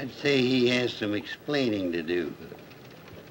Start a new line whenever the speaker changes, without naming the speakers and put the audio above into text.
I'd say he has some explaining to do.